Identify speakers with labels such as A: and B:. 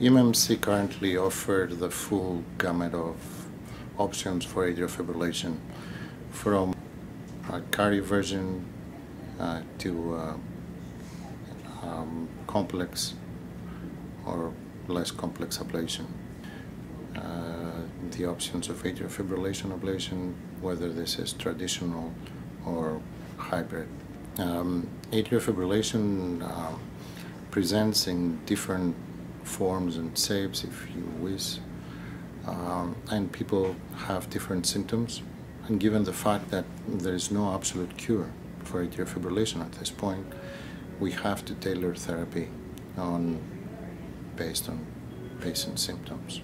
A: EMMC currently offered the full gamut of options for atrial fibrillation from a cardioversion uh, to uh, um, complex or less complex ablation. Uh, the options of atrial fibrillation ablation, whether this is traditional or hybrid. Um, atrial fibrillation um, presents in different forms and shapes, if you wish, um, and people have different symptoms. And given the fact that there is no absolute cure for atrial fibrillation at this point, we have to tailor therapy on based on patient symptoms.